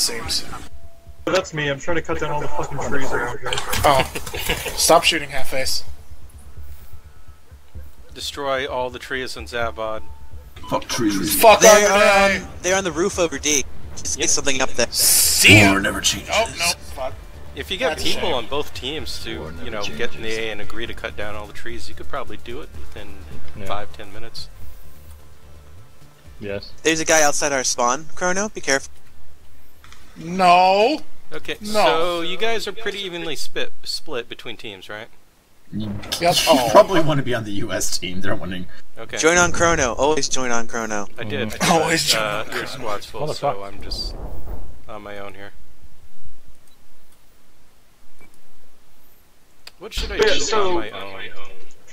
seems. That's me. I'm trying to cut down all the fucking trees around here. Oh. Stop shooting, half face. Destroy all the trees in Zavod. Fuck trees. Fuck They're Arbor Day! on, they're on the roof over D. Just Yep. get something up there. See ya! War never changes. Oh, no. Fuck. If you get That's people on both teams to, War you never know, get in the. A and agree to cut down all the trees, you could probably do it within Yeah. five, ten minutes. Yes. There's a guy outside our spawn, Chrono. Be careful. No! Okay, No. so you guys are pretty evenly split split between teams, right? You Yep. Oh. probably want to be on the U.S. team. They're winning. Okay. Join on Chrono. Always join on Chrono. I did. I did, Always join uh, on your squad's full, so fuck? I'm just on my own here. What should I Yeah, do so- on my own?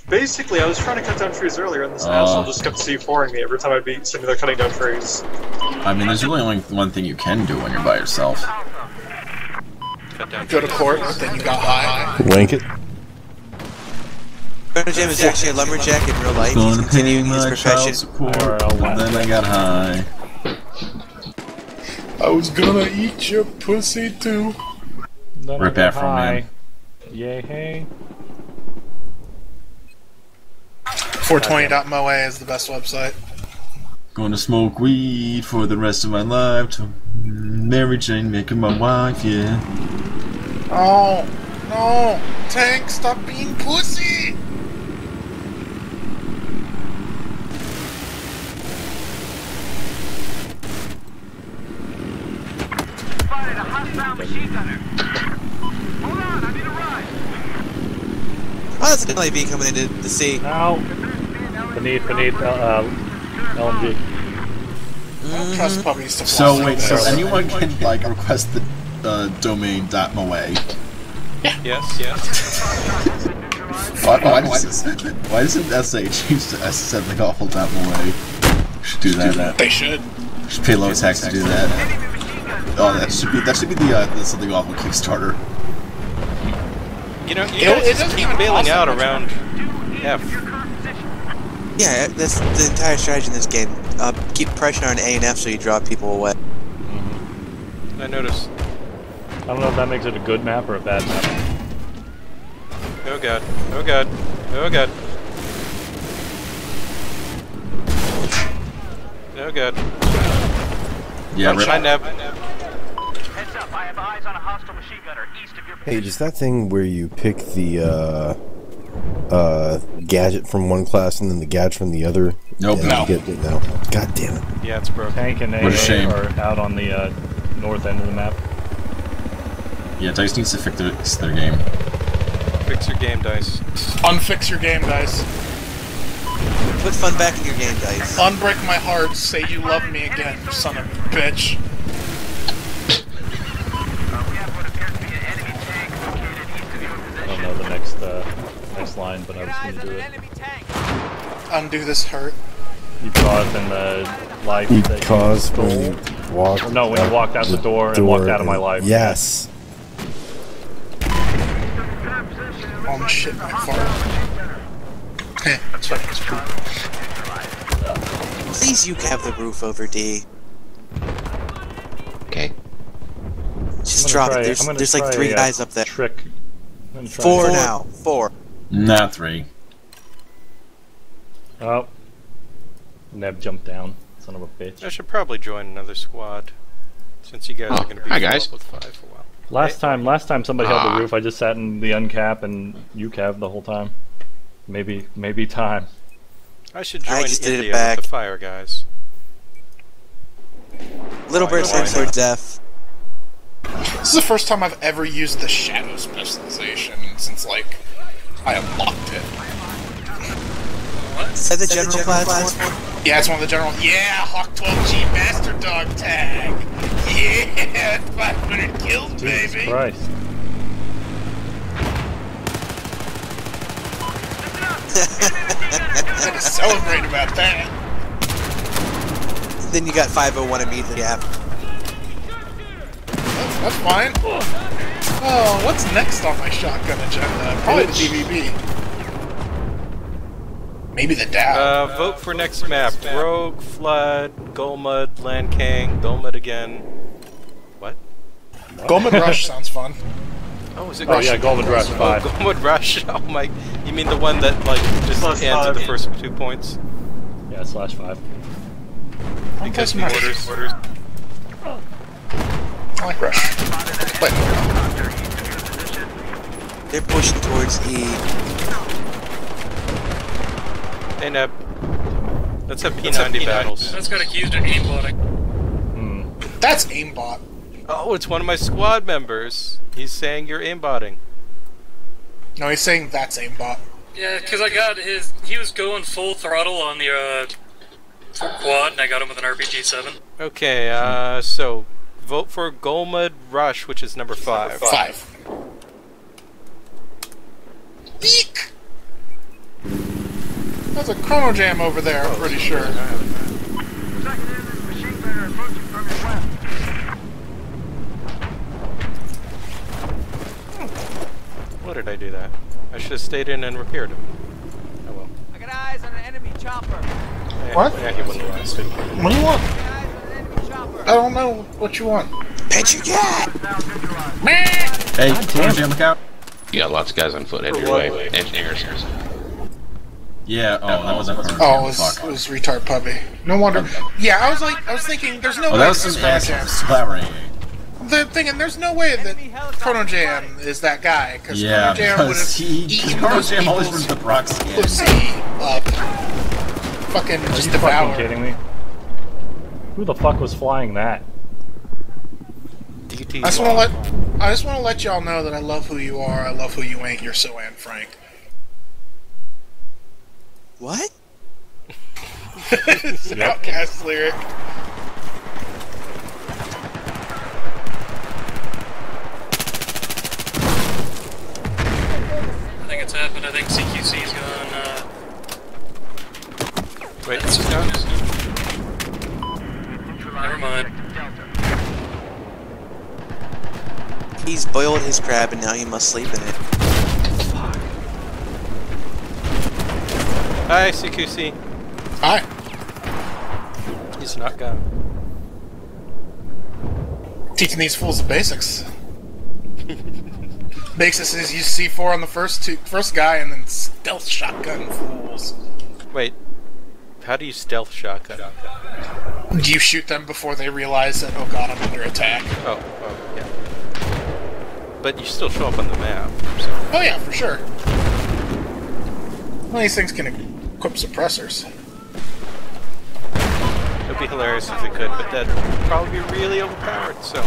Basically, I was trying to cut down trees earlier, and this Uh. asshole just kept C4ing me every time I'd be sitting there cutting down trees. I mean, there's really only one thing you can do when you're by yourself. Go to court, then you got high. Wank it. Chrono Jam is actually a lumberjack in real life. He's Gonna continuing his profession. support, I'll and then I got high. I was gonna eat your pussy too. Then Rip that from high. Man. Yay, hey. 420.moa is the best website. Gonna smoke weed for the rest of my life to Mary Jane making my wife, yeah. Oh, no! Tank, stop being pussy! Spotted a hostile machine gunner. Hold on, I need a ride. Oh, that's an LAV coming into the sea. Ow. Beneath, beneath, uh, uh, LMG. I don't trust puppies So wait, so anyone can like request the uh, domain .moa. Yes, yes. Why, why, does this, why doesn't SA change to S something awful dot .moa? Should do that. They should. Should pay Lowtax to do that. Oh, that should be that should be the, uh, the something awful Kickstarter. You know, you It- guys it just keep bailing cost out that much around F. Yeah, that's the entire strategy in this game. Uh, keep pressure on A and F so you draw people away. I noticed. I don't know if that makes it a good map or a bad map. Oh god. Oh god. Oh god. Oh god. Yeah, I'm trying to have. Heads up, I have eyes on a hostile machine gunner east of your Hey, does that thing where you pick the uh, uh, gadget from one class and then the gadget from the other? Nope. No. Get, no. God damn it. Yeah, it's broken. Tank and What AA shame. are out on the uh, north end of the map. Yeah, Dice needs to fix their, fix their game. Fix your game dice. Unfix your game, Dice. Put fun back in your game, dice. Unbreak my heart. Say you love me again, you son of a bitch. We have what appears to be an enemy tank located east of your I don't position. know the next uh, next line, but I was going to do it. Undo this hurt. You uh, caused in the life You that caused you when stole. you walked. No, when you walked out the door and walked out of my life. Yes. Oh shit, my fart. Heh, that's right, it's poop. Please, you have the roof over D. Okay. Just drop it. There's, there's like three guys up there. Trick. I'm gonna try Four now. Four. Not three. Oh. Neb jumped down. Son of a bitch. I should probably join another squad. Since you guys Oh, are going to be hi, guys. with five for a while. Last time, last time somebody held Ah. the roof, I just sat in the uncap and you UCAV the whole time. Maybe, maybe time. I should join I just did it back. with the fire guys. Little Bird's Why heading not? towards F. This is the first time I've ever used the shadow specialization since, like, I unlocked it. Is that the general class one? Yeah, it's one of the general. Yeah, Hawk 12G Master Dog tag. Yeah, 500 kills, Jesus baby. Christ. Had to celebrate about that. Then you got 501 immediately after. That's, that's fine. Oh, what's next on my shotgun agenda? Probably the DBV. Maybe the dab. Uh, vote for next map. Rogue, Flood, Golmud, Lancang, Golmud again. What? Goldman Rush sounds fun. Oh, is it? Oh yeah, Golden Rush Oh, five. Goldwood Rush. Oh my! You mean the one that like just Plus answered the first two points Yeah, slash five. because play the some orders. I like Rush. But They're pushing towards E. Hey Neb, let's have P90 battles. That's got accused of aimbotting. Hmm. that's aimbot. Oh, it's one of my squad members. He's saying you're aimbotting. No, he's saying that's aimbot. Yeah, because I got his. He was going full throttle on the uh, quad, and I got him with an RPG 7. Okay, uh, so vote for Golmud Rush, which is number five. Five. Eek! There's a chrono jam over there, I'm pretty sure. Hmm. What did I do that? I should have stayed in and repaired him. Oh well. I got eyes on an enemy chopper. Yeah, What? Yeah, he wouldn't last. What do you want? Eyes on an enemy chopper. I don't know what you want. Pet your cat! Hey, Chrono Jam, look out. You got lots of guys on foot heading your way. Engineers. Yeah, oh, that oh, wasn't Chrono Oh, it was, Fuck. it was retard puppy. No wonder. Yeah, I was like, I was thinking, there's no Oh, way that was this some Chrono ass splattering. The thing, and there's no way that Chrono Jam is that guy because Yeah, Chrono Jam would because have he, eaten Chrono those Jam always people's runs the Brock skin. pussy up. Fucking Are just you fucking kidding me? Who the fuck was flying that? DT. I just want to let I just want to let y'all know that I love who you are. I love who you ain't. You're so Anne Frank. What? It's an OutKast lyric. I think it's happened. I think CQC's gone. Uh, Wait, it's who's gone? Never mind. He's boiled his crab and now he must sleep in it. Hi, CQC. Hi. He's not gone. Teaching these fools the basics. Basics is use C4 on the first two, first guy, and then stealth shotgun fools. Wait, how do you stealth shotgun? Do you shoot them before they realize that oh god I'm under attack? Oh, oh, yeah. But you still show up on the map. So. Oh yeah, for sure. Well, these things can equip suppressors. It'd be hilarious if they could, but that'd probably be really overpowered. So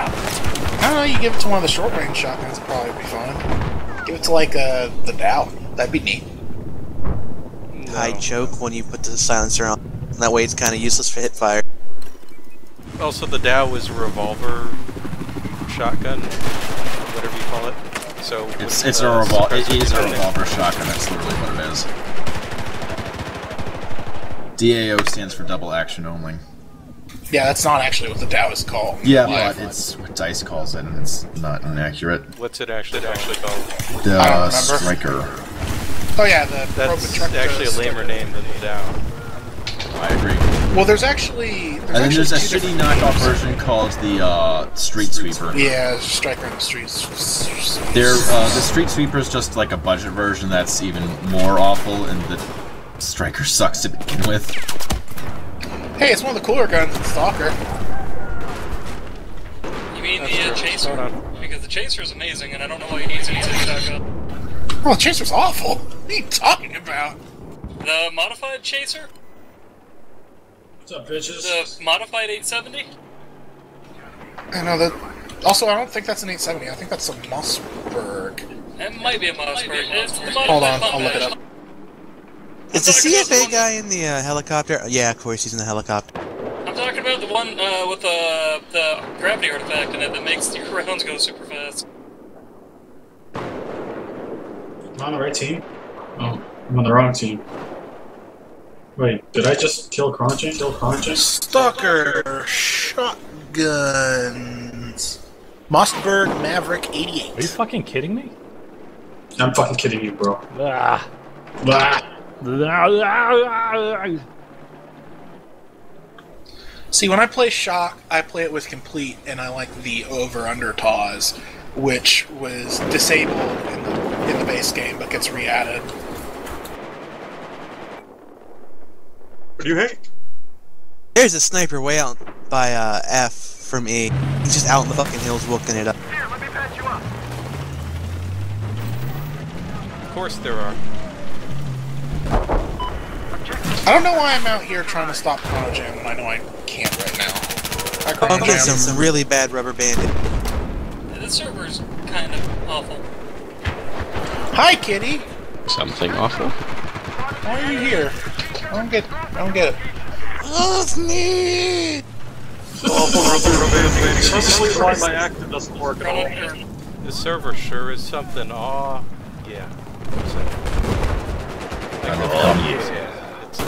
I don't know. You give it to one of the short range shotguns, it'd probably be fine. Give it to like uh, the DAO. That'd be neat. I choke when you put the silencer on. And that way it's kind of useless for hit fire. also the DAO is a revolver shotgun, whatever you call it. So It's it's a uh, revolver. It suppressor is a shooting. revolver shotgun. That's literally what it is. DAO stands for double action only. Yeah, that's not actually what the DAO is called. Yeah, Live. but it's what Dice calls it, and it's not inaccurate. What's it actually actually called? The I don't remember. Striker. Oh yeah, the That's actually a lamer name than the DAO. I agree. Well, there's actually there's And then actually there's a two shitty different knockoff names. version called the uh, Street Sweeper. Yeah, Striker in the streets. They're, uh, the Street Sweeper is just like a budget version that's even more awful, and the Striker sucks to begin with. Hey, it's one of the cooler guns in Stalker. You mean That's the uh, chaser? Because the chaser is amazing, and I don't know why you need to use it shotgun. Well, the Chaser's awful. What are you talking about? The modified chaser, What's up, bitches? the modified 870. I know that. Also, I don't think that's an 870. I think that's a Mossberg. That might be a Mossberg. Hold on, I'll look it up. Is the talking about the CFA guy in the uh, helicopter? Yeah, of course he's in the helicopter. I'm talking about the one uh, with the the gravity artifact in it that makes your rounds go super fast. I'm I on the right team? Oh, I'm on the wrong team. Wait, did I just kill Chrono Jam? Kill Chrono Jam? Stalker shotguns. Mossberg Maverick 88. Are you fucking kidding me? I'm fucking kidding you, bro. Ah. Blah. See, when I play Shock, I play it with complete, and I like the over under TOZ, which was disabled in the, in the base game but gets re What do you hate? There's a sniper way out by uh, F from E. He's just out in the fucking hills looking it up. Here, let me patch you up. Of course there are. I don't know why I'm out here trying to stop Chrono Jam when I know I can't right now. Hi, Chrono I'm getting Jam. some really bad rubber banded. The server's kind of awful. Hi, Kitty. Something awful. Why are you here? I don't get. I don't get it. Love me. Awful rubber band. Suddenly why my active doesn't work at all. The server sure is something. Aw, yeah. So, like, Oh, yeah. It's,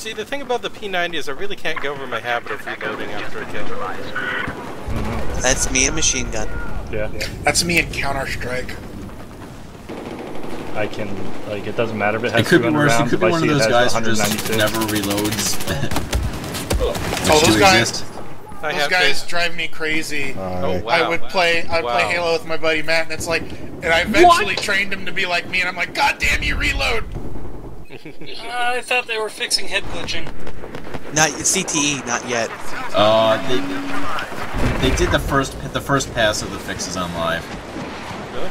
See, the thing about the P90 is I really can't get over my habit of reloading after a kill. That's me and machine gun. Yeah. That's me in Counter Strike. I can like it doesn't matter if it has It could be 200 worse. You rounds. could be I one of those guys who just never reloads. Oh, Which those do guys. exist. I Those guys to- drive me crazy. Oh, wow. Oh, I would play. I would Wow. play Halo with my buddy Matt, and it's like, and I eventually trained him to be like me, and I'm like, God damn you, reload! I thought they were fixing head glitching. Not CTE, not yet. Uh, they they did the first the first pass of the fixes on live. Really?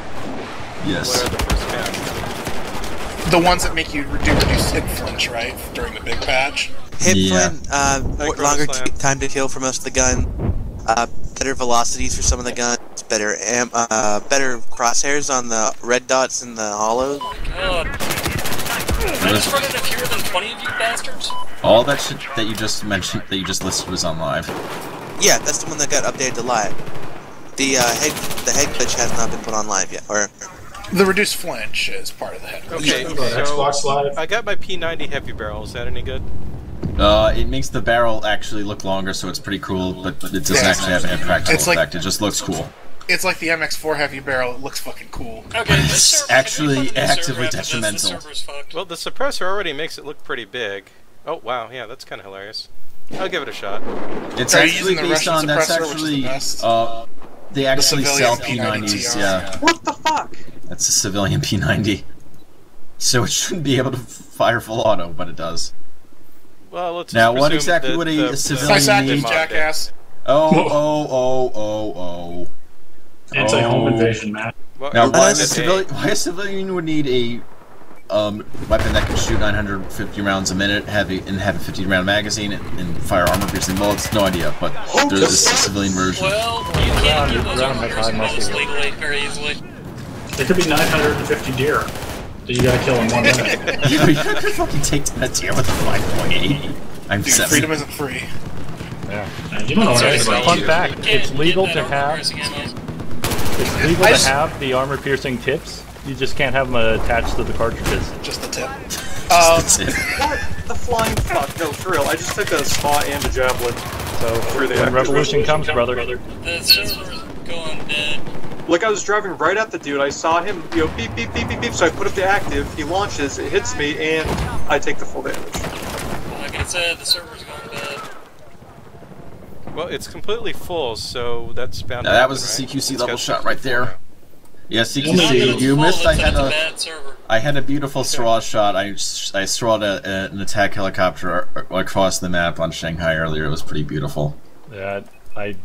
Yes. What are the first pass? The ones that make you reduce, reduce hit flinch, right, during the big patch. Hit Yeah. flint, uh, more, longer t- time to kill for most of the gun. Uh, better velocities for some of the guns. Better am uh, better crosshairs on the red dots and the holos. God. I just run into fewer than 20 of you bastards? All that shit that you just mentioned that you just listed was on live. Yeah, that's the one that got updated to live. The uh, head the head glitch has not been put on live yet. Or The reduced flinch is part of the head. Glitch. Okay, What about so Xbox Live? I got my P90 heavy barrel. Is that any good? Uh, it makes the barrel actually look longer, so it's pretty cool, but it doesn't Yeah. actually have any practical It's like- effect. It just looks cool. It's like the MX4 heavy barrel. It looks fucking cool. Okay, this It's server, actually if you fuck with this actively server after this, detrimental. The. Well, the suppressor already makes it look pretty big. Oh wow, yeah, that's kind of hilarious. I'll give it a shot. It's Are actually using the based Russian on that's suppressor, which is actually the best? uh, they actually civilian sell P90 P90s. Yeah, What the fuck? that's a civilian P90. So it shouldn't be able to fire full auto, but it does. Well, let's Now, what exactly that would a the- the- civilian Nice need- jackass. Oh, oh, oh, oh, oh. Anti-home Oh. invasion, Matt. Well, Now, why a, civilian, why a civilian would need a um, weapon that can shoot 950 rounds a minute, heavy, and have a 50 round magazine, and, and fire armor piercing bullets? No idea, but there's a civilian version. Well, you can't get those Round armor has high piercing legally very easily. There could be 950 deer that you gotta kill in one minute. You're not fucking take that deer with a 5.8. I'm Dude, seven. freedom isn't free. Yeah. Uh, you don't know Sorry, anything about Sal, Fun fact: it's legal to have piercing ammo. It's legal I to just- have the armor piercing tips. You just can't have them attached to the cartridges. Just the tip. That's Um. What the flying fuck? No, for real. I just took a spot and a javelin. So Really when active revolution comes, brother, brother. The server's going dead. Like I was driving right at the dude. I saw him, you know, beep beep beep beep beep. So I put up the active. He launches. It hits me, and I take the full damage. Like I said, the server's going dead. Well, it's completely full, so that's bound. Now, to that was a happen, right? CQC It's level shot right there. Yeah, CQC. it's You full, missed. I had it's a a. bad server. I had a beautiful SRAW shot. I I strawed a, a, an attack helicopter across the map on Shanghai earlier. It was pretty beautiful. yeah, I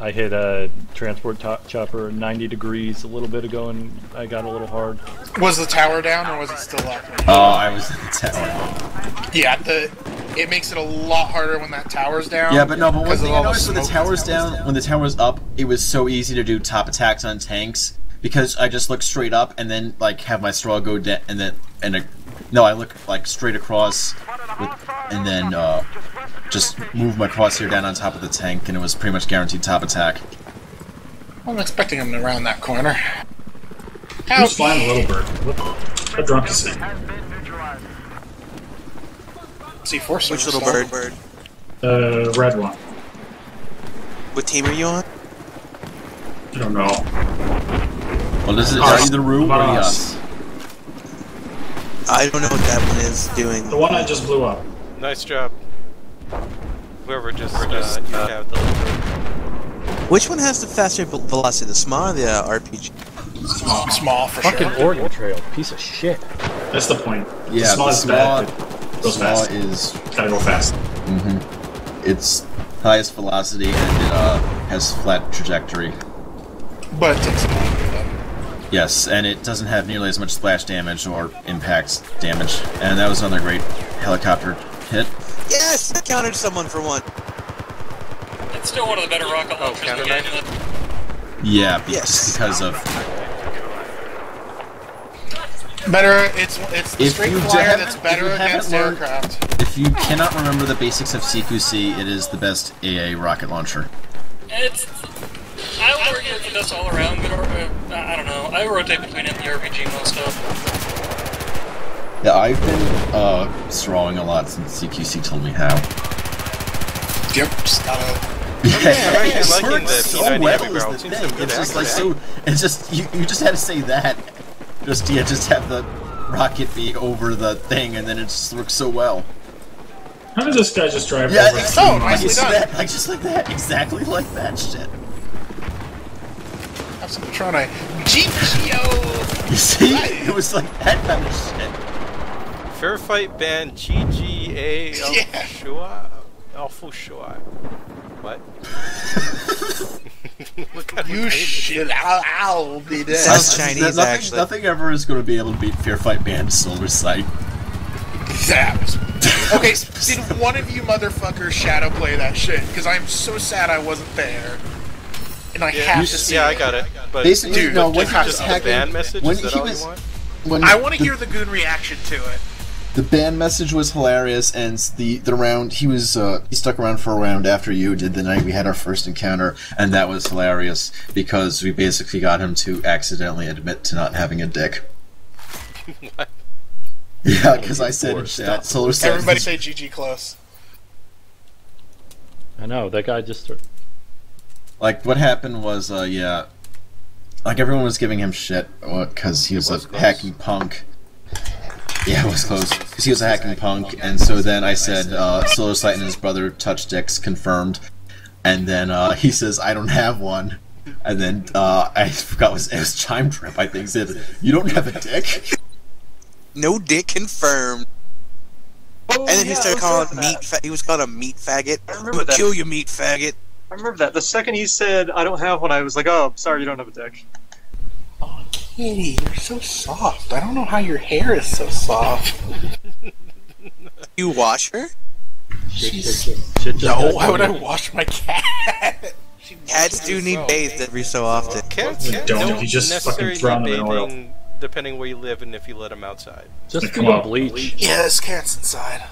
I hit a transport to- chopper 90 degrees a little bit ago, and I got a little hard. was the tower down or was it still up? Oh, I was in the tower. Yeah, the it makes it a lot harder when that tower's down. Yeah, but no, but one thing I all the noticed when the tower's that's down, when the tower's up, it was so easy to do top attacks on tanks because I just look straight up and then like have my SRAW go down and then and a, no, I look like straight across with, and then uh, just move my crosshair down on top of the tank and it was pretty much guaranteed top attack. I'm expecting him to round that corner. Who's Ouch. flying the little bird? What, what drunk is he? C4 which little stall. bird? The red one. What team are you on? I don't know. Well, this is Us. are you the Rue or About us. us? I don't know what that one is doing. The one I just blew up. Nice job. Whoever just, uh, you have the Which one has the faster velocity, the SMAW or the uh, RPG? SMAW, SMAW for Fucking sure. Oregon Trail, piece of shit. That's the point. Yeah, the SMAW the is small, bad. but Goes small fast. is Gotta go fast. hmm It's highest velocity and it uh, has flat trajectory. But it takes longer though. Yes, and it doesn't have nearly as much splash damage or impact damage. And that was another great helicopter hit. Yes! I countered someone for one. It's still one of the better rocket launchers in the game. Yeah, Yes. because of Better. It's it's the If straight you flyer that's if better you against learned- aircraft. If you cannot remember the basics of CQC, it is the best AA rocket launcher. It's. I would argue it's the best all around, but uh, I don't know. I rotate between it and the RPG most stuff. Yeah, I've been uh, strawing a lot since CQC told me how. Yep. Just gotta. Yeah, I'm it works so P90 well is the thing. It's just like so. It's just you. You just had to say that. Just yeah, just have the rocket be over the thing, and then it just works so well. How did this guy just drive Yeah, over? it's two so miles? nicely Just done. that, like just like that, exactly like that shit. Have some trying to GPO. You see, it was like that kind of shit. FairFight Band GGA Yeah. Shua Alpha Shua. What? what kind of You name should. I'll, I'll be dead. Sounds Chinese, nothing, actually. Nothing ever is going to be able to beat FairFight Band Silver Sight. That was. Okay, did one of you motherfuckers ShadowPlay that shit? Because I'm so sad I wasn't there. And I have it? to see Yeah, I got it. But Basically, Dude, no. but When just he was just the hacking, band message. when is that he all was, you want? when I want to hear the goon reaction to it. The band message was hilarious, and the the round he was uh, he stuck around for a round after you did the night we had our first encounter, and that was hilarious because we basically got him to accidentally admit to not having a dick. What? Yeah, because I said Or in stop. Solar Sight Everybody is- say GG close. I know that guy just. like what happened was uh, yeah, like everyone was giving him shit because he was, was a close. hacking punk. Yeah, it was close because he was a hacking punk, and so then I said uh, Solar Sight and his brother touch dicks confirmed, and then uh, he says I don't have one, and then uh, I forgot it was, it was Chime Trip I think said you don't have a dick. No dick confirmed. Oh, and then he started calling remember meat. Fa- he was called a meat faggot. I remember that. kill you, meat faggot. I remember that. The second he said, I don't have one, I was like, oh, sorry, you don't have a dick. Kitty, you're so soft. I don't know how your hair is so soft. You wash her? Just No, why would I wash my cat? Cats do need bathed every so often. Cats You don't, don't you just fucking necessarily drown them in oil. bathing depending where you live and if you let them outside. Just Come do a on. bleach. yeah, this cat's inside.